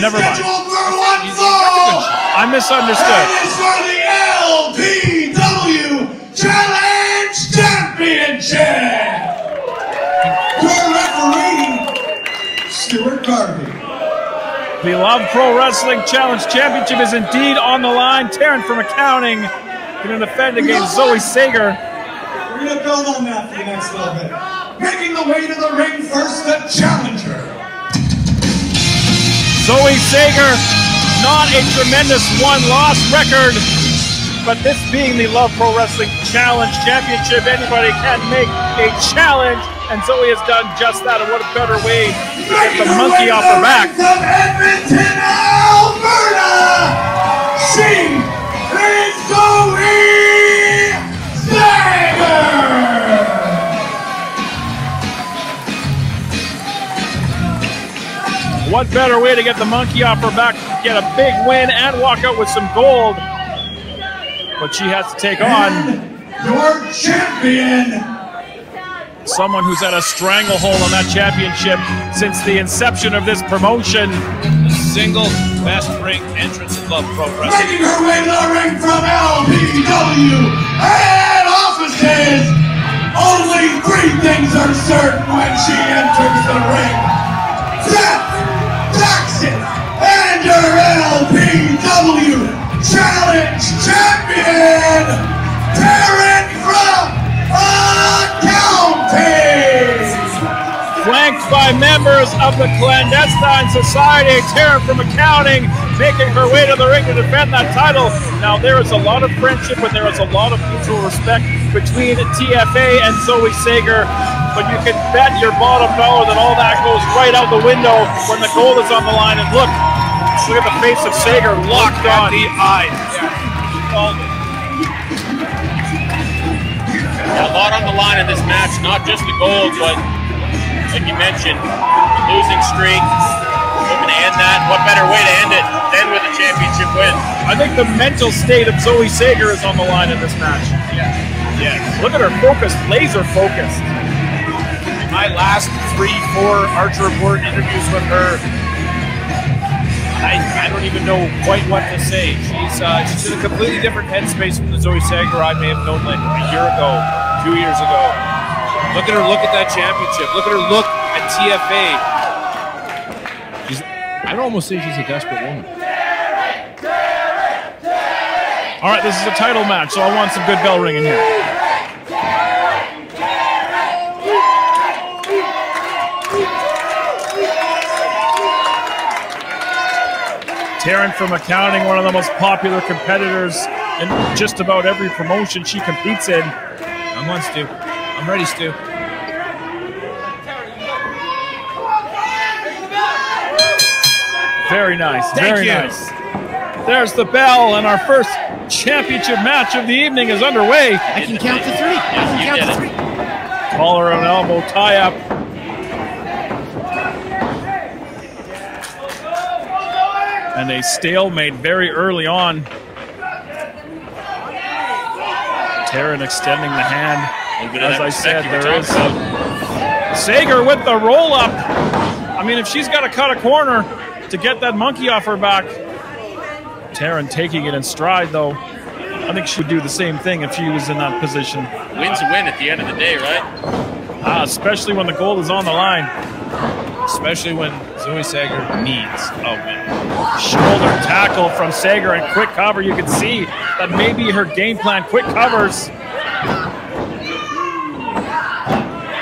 Never mind. scheduled for one fall. I misunderstood. It is for the LPW Challenge Championship. Your referee, Stuart Garvey. The Love Pro Wrestling Challenge Championship is indeed on the line. Taryn from accounting going to defend against Zoe Sager. We're going to build on that for the next little bit. Making the way to the ring first, the challenger. Zoe Sager, not a tremendous one-loss record, but this being the Love Pro Wrestling Challenge Championship, anybody can make a challenge, and Zoe has done just that. And what a better way to get the monkey off her back. Edmonton, Alberta, she What better way to get the monkey off her back, get a big win, and walk out with some gold? But she has to take on Your champion, someone who's had a stranglehold on that championship since the inception of this promotion. The single best ring entrance in Love Pro Wrestling. making her way to the ring from LPW head offices. Only three things are certain when she enters the ring. Death, Challenge Champion, Taryn from Accounting. Flanked by members of the clandestine society, Taryn from accounting, making her way to the ring to defend that title. Now there is a lot of friendship and there is a lot of mutual respect between TFA and Zoe Sager. But you can bet your bottom dollar that all that goes right out the window when the gold is on the line. And look, look at the face of Sager locked on. The eyes. Yeah. A lot on the line in this match, not just the gold, but like you mentioned, losing streak. Looking to end that. What better way to end it than with a championship win? I think the mental state of Zoe Sager is on the line in this match. Yeah. Yes. Look at her focus, laser focused. My last three, four Archer Report interviews with her, I, I don't even know quite what to say. She's uh, she's in a completely different headspace from the Zoe Sager I may have known like a year ago, two years ago. Look at her look at that championship. Look at her look at TFA. She's, I'd almost say she's a desperate woman. All right, this is a title match, so I want some good bell ringing here. Taryn from accounting, one of the most popular competitors in just about every promotion she competes in. I'm on Stu. I'm ready, Stu. Very nice. Thank very you. nice. There's the bell, and our first championship match of the evening is underway. I can count to three. I Yes, can count to it. three. Collar and elbow tie up. And a stalemate very early on. Taryn extending the hand. Little bit of As I said, there is about. Sager with the roll up. I mean, if she's got to cut a corner to get that monkey off her back, Taryn taking it in stride, though. I think she would do the same thing if she was in that position, Win's a win at the end of the day, right? Ah, especially when the gold is on the line. Especially when Zoe Sager needs a win. Shoulder tackle from Sager and quick cover. You can see that maybe her game plan, quick covers.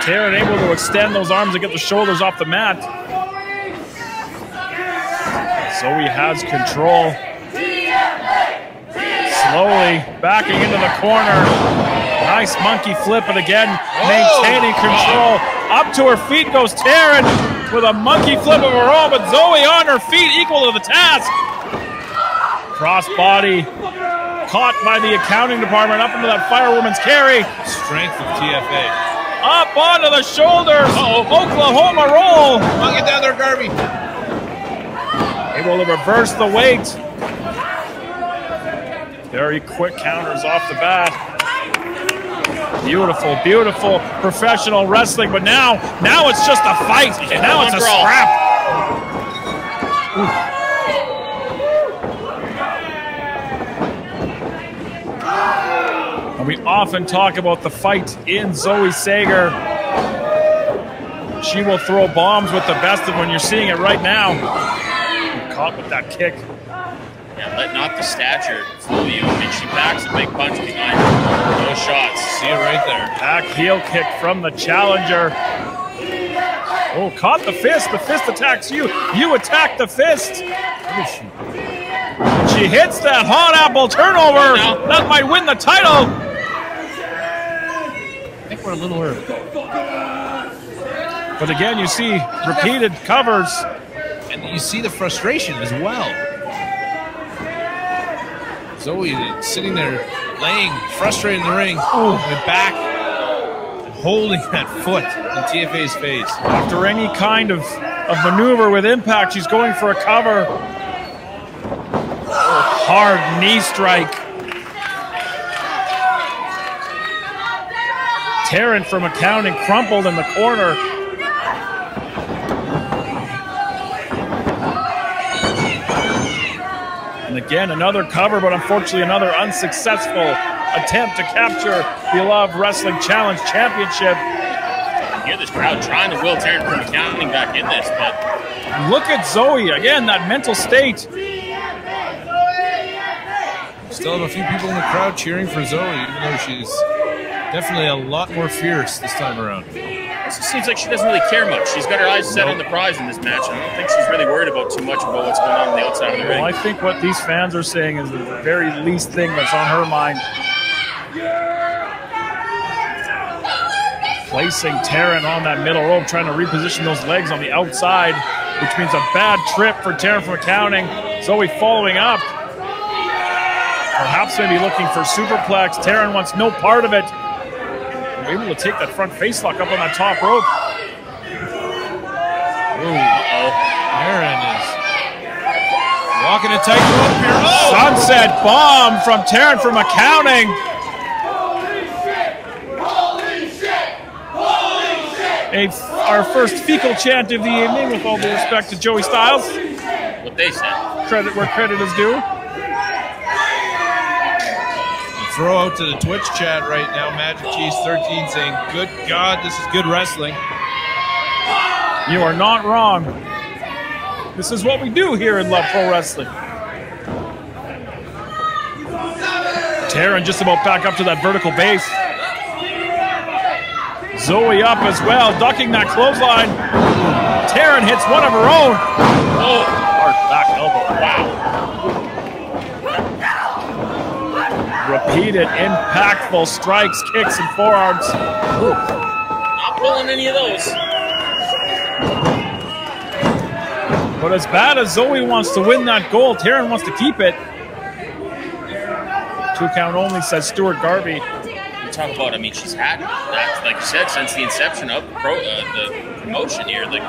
Taryn able to extend those arms and get the shoulders off the mat. Zoe has control. Slowly backing into the corner. Nice monkey flip, and again maintaining oh! control. Up to her feet goes Taryn with a monkey flip of her own, but Zoe on her feet, equal to the task. Cross body caught by the accounting department up into that firewoman's carry. Strength of TFA. Up onto the shoulders. oh Oklahoma roll. Come on, get down there, Garvey. Able to reverse the weight. Very quick counters off the bat. Beautiful, beautiful professional wrestling. But now, now it's just a fight. And now it's a scrap. And we often talk about the fight in Zoe Sager. She will throw bombs with the best of when you're seeing it right now. Caught with that kick. Yeah, let not the stature fool you. I mean, she packs a big punch behind those shots. See it right there. Back heel kick from the challenger. Oh, caught the fist. The fist attacks you. You attack the fist. She hits that hot apple turnover. That might win the title. I think we're a little early. But again, you see repeated covers. And you see the frustration as well. Zoe sitting there, laying, frustrated in the ring, oh. went back, holding that foot in TFA's face. After any kind of, of maneuver with impact, she's going for a cover. Oh, hard knee strike. Taryn from accounting crumpled in the corner. And again, another cover, but unfortunately, another unsuccessful attempt to capture the Love Wrestling Challenge Championship. You hear this crowd trying to will Taryn from accounting back in this, but Look at Zoe again, that mental state. Still have a few people in the crowd cheering for Zoe, even though she's definitely a lot more fierce this time around. It seems like she doesn't really care much. She's got her eyes set on the prize in this match. and I don't think she's really worried about too much about what's going on on the outside of the ring. Well, I think what these fans are saying is the very least thing that's on her mind. Placing Taryn on that middle rope, trying to reposition those legs on the outside, which means a bad trip for Taryn from accounting. Zoe following up. Perhaps maybe looking for superplex. Taryn wants no part of it. Able to take that front face lock up on that top rope. Oh, Taryn is walking a tightrope here. Oh! Sunset bomb from Taryn from accounting. Holy shit! Holy shit! Holy shit! A, our first fecal chant of the evening, with all due respect to Joey Styles. What they said. Credit where credit is due. Throw out to the Twitch chat right now. Magic Cheese 13 saying, Good God, this is good wrestling. You are not wrong. This is what we do here in Love Pro Wrestling. Taryn just about back up to that vertical base. Zoe up as well, ducking that clothesline. Taryn hits one of her own. Oh, hard back elbow. Wow. Repeated impactful strikes, kicks, and forearms. Ooh. Not pulling any of those. But as bad as Zoe wants to win that goal, Taryn wants to keep it. Two count only, says Stuart Garvey. You talk about, I mean, she's had that, like you said, since the inception of the, pro, uh, the promotion here, like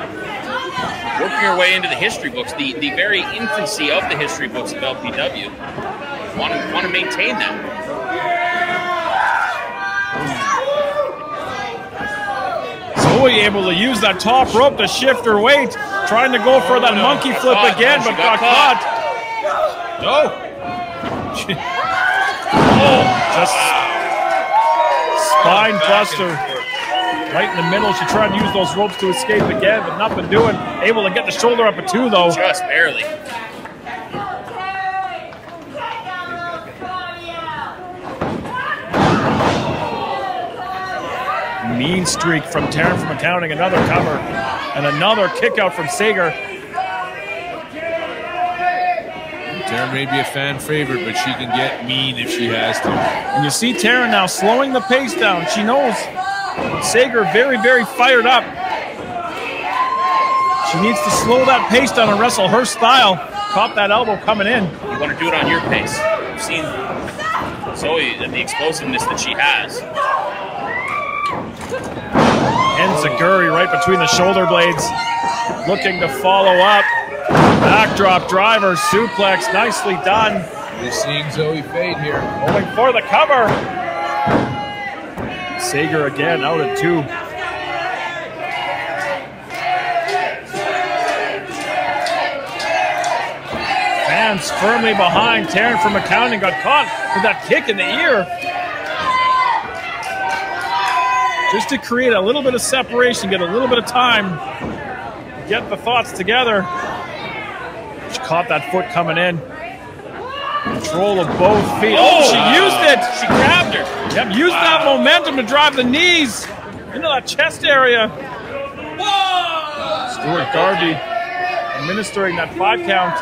working her way into the history books, the, the very infancy of the history books of LPW. Want to want to maintain that. Zoe able to use that top rope to shift her weight, trying to go for that monkey flip Caught. again, She but got got caught. No! Oh, just spine buster. Right in the middle. She tried to use those ropes to escape again, but nothing doing. Able to get the shoulder up at two, though. Just barely. Mean streak from Taryn from accounting. Another cover. And another kick out from Sager. Taryn may be a fan favorite, but she can get mean if she has to. And you see Taryn now slowing the pace down. She knows Sager very, very fired up. She needs to slow that pace down and wrestle her style. Caught that elbow coming in. You want to do it on your pace. You've seen Zoe and the explosiveness that she has. Enziguri right between the shoulder blades. Looking to follow up. Backdrop driver, suplex, nicely done. You're seeing Zoe fade here. Going for the cover. Sager again out at two. Fans firmly behind. Taryn from accounting got caught with that kick in the ear. Just to create a little bit of separation, get a little bit of time, get the thoughts together. She caught that foot coming in. Control of both feet. Oh, she used it. She grabbed her. Yep, used that momentum to drive the knees into that chest area. Stuart Garvey administering that five count.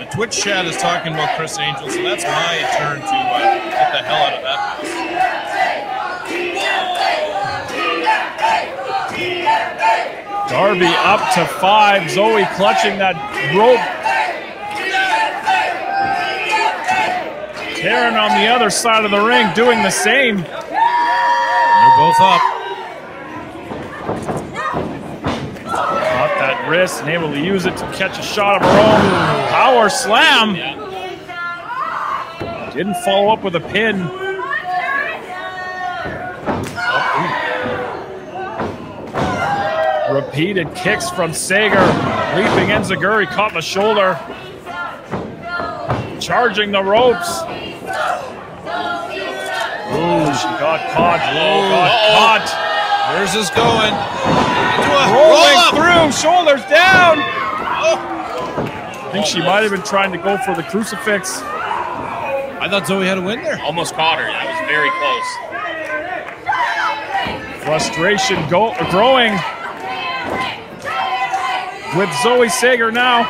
The Twitch chat is talking about Chris Angel, so that's my turn to uh, get the hell out of that. Garvey up to five. Zoe clutching that rope. Taryn on the other side of the ring doing the same. They're both up. Caught that wrist and able to use it to catch a shot of her own. Power slam. Didn't follow up with a pin. Repeated kicks from Sager. Leaping Enziguri caught the shoulder. Charging the ropes. Ooh, she got caught. Low got Uh-oh. caught. Where's this going? Into a Rolling roll up. through, shoulders down. Oh. I think she might have been trying to go for the crucifix. I thought Zoe had a win there. Almost caught her. That was very close. Frustration go, growing with Zoe Sager now.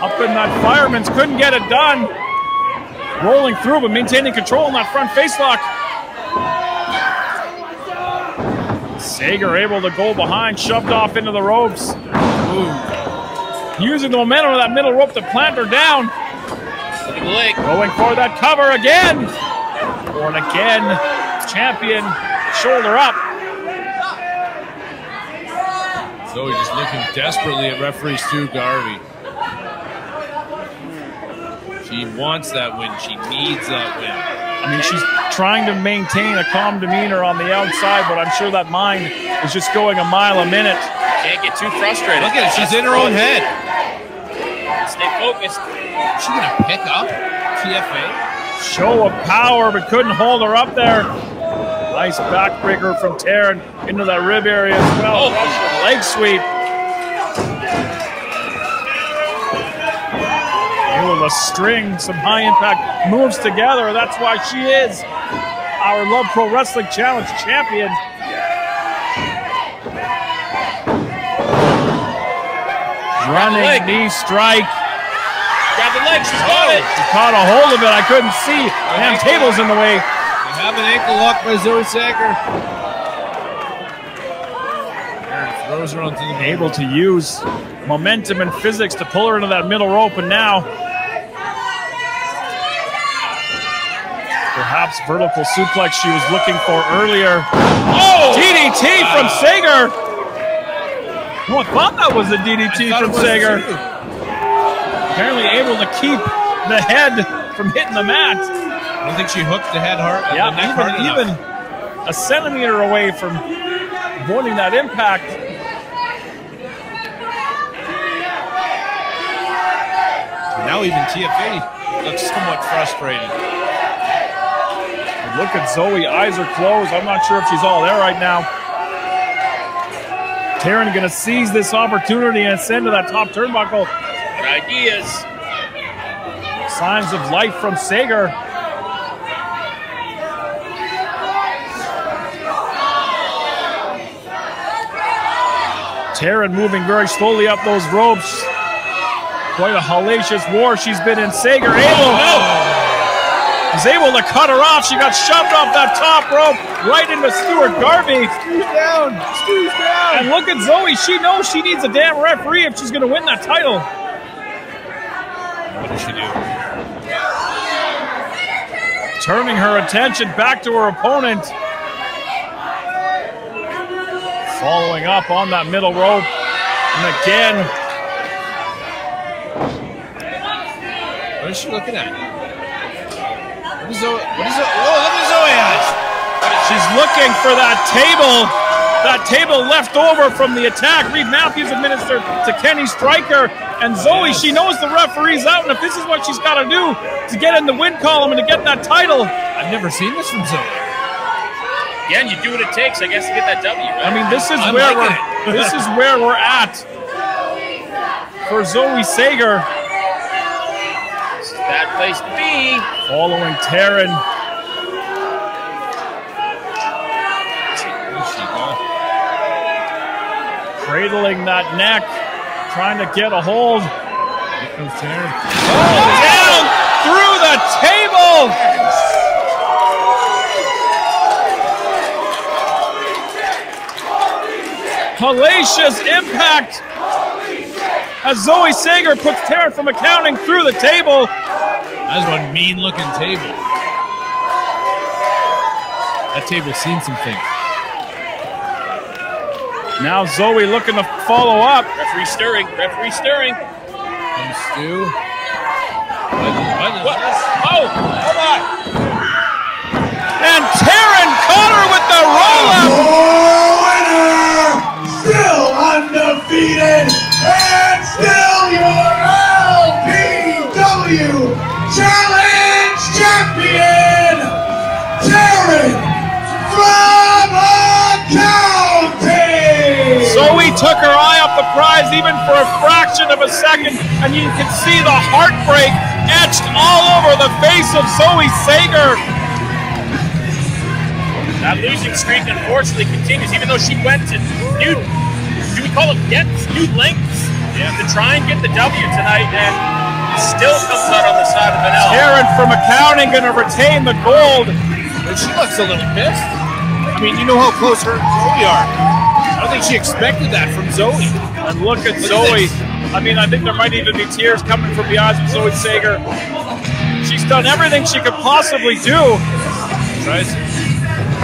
Up in that fireman's, couldn't get it done. Rolling through, but maintaining control in that front face lock. Sager able to go behind, shoved off into the ropes. Using the momentum of that middle rope to plant her down. Going for that cover again. Born again. Champion. Shoulder up. Zoe just looking desperately at referee Stu Garvey. She wants that win. She needs that win. I mean, she's trying to maintain a calm demeanor on the outside, but I'm sure that mind is just going a mile a minute. Can't get too frustrated. Look at it. She's in her own head. Stay focused. Is she gonna pick up TFA? Show of power, but couldn't hold her up there. Nice backbreaker from Taryn into that rib area as well. Oh. Leg sweep. Able to string some high impact moves together. That's why she is our Love Pro Wrestling Challenge champion. Running knee strike. Grab the leg. She's got it. She caught a hold of it. I couldn't see. Damn table's in the way. Have an ankle lock by Zoe Sager. Taryn throws her onto the able to use momentum and physics to pull her into that middle rope, and now perhaps vertical suplex she was looking for earlier. Oh, DDT from Sager. I thought that was a DDT from Sager. Apparently able to keep the head from hitting the mat. I don't think she hooked the head hard. Yeah, the neck hard even, enough. even a centimeter away from avoiding that impact. Now even TFA looks somewhat frustrated. Look at Zoe, eyes are closed. I'm not sure if she's all there right now. Taryn going to seize this opportunity and ascend to that top turnbuckle. Good ideas. Signs of life from Sager. Taryn moving very slowly up those ropes. Quite a hellacious war she's been in. Sager able is able to cut her off. She got shoved off that top rope right into Stuart Garvey. Stu's down. Stu's down. And look at Zoe. She knows she needs a damn referee if she's going to win that title. What does she do? Turning her attention back to her opponent. Following up on that middle rope. And again, What is she looking at? What is Zoe? What is Zoe? Whoa, look at Zoe she's looking for that table. That table left over from the attack. Reed Matthews administered to Kenny Stryker. And Zoe, she knows the referee's out. And if this is what she's got to do to get in the win column and to get that title, I've never seen this from Zoe. Again, you do what it takes, I guess, to get that W. Right? I mean, this is I'm where we're this is where we're at for Zoe Sager This is a bad place to be. following Taryn. Cradling that neck, trying to get a hold. Here comes Taryn. Oh, down through the table. Hellacious impact as Zoe Sager puts Taryn from accounting through the table. That's one mean looking table. That table's seen some things. Now Zoe looking to follow up. Referee stirring. Referee stirring. Comes Stu. What, what is What? this? Oh, oh took her eye off the prize even for a fraction of a second, and you can see the heartbreak etched all over the face of Zoe Sager. That losing streak unfortunately continues, even though she went to new, do we call it depths, new lengths, yeah. to try and get the W tonight, and still comes out on the side of an L. Taryn from accounting going to retain the gold. And she looks a little pissed. I mean, you know how close her and Zoe are. I don't think she expected that from Zoe. And look at Look Zoe. this. I mean, I think there might even be tears coming from the eyes of Zoe Sager. She's done everything she could possibly do. Tries.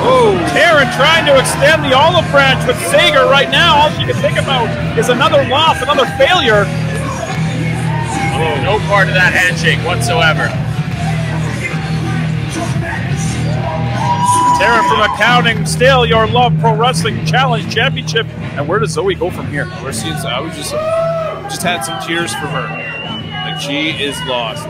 Oh, Taryn trying to extend the olive branch with Sager right now. All she can think about is another loss, another failure. Oh, no part of that handshake whatsoever. Taryn from accounting, still your Love Pro Wrestling Challenge Championship. And where does Zoe go from here? We're seeing. I was just just had some tears from her. Like she is lost.